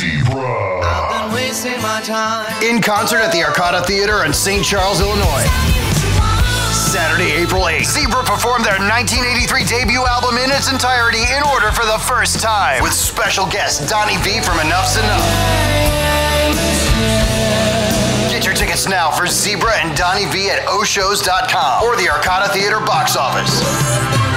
Zebra. Been wasting my time. In concert at the Arcada Theater in St. Charles, Illinois. Saturday, April 8th, Zebra performed their 1983 debut album in its entirety in order for the first time, with special guest Donnie Vie from Enuff Z'Nuff. Get your tickets now for Zebra and Donnie Vie at oshows.com or the Arcada Theater box office.